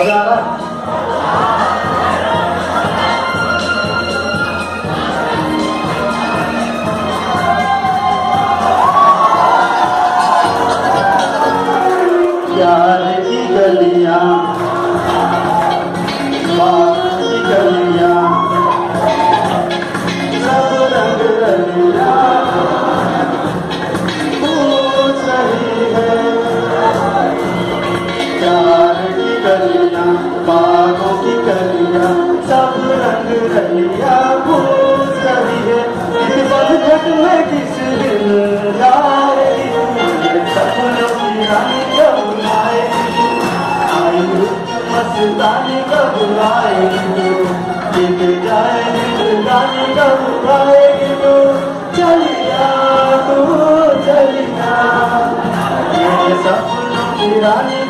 मज़ा आ रहा प्यार की गलियाँ बागों की गलियाँ सब रंग रलियाँ तू सही है। इस बरगद में किस दिन कब आएगी जाए जिंदगानी कब आएगी चलिया तू, चलिया। सपनों की रानी